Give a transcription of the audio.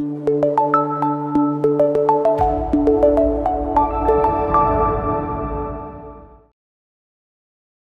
you.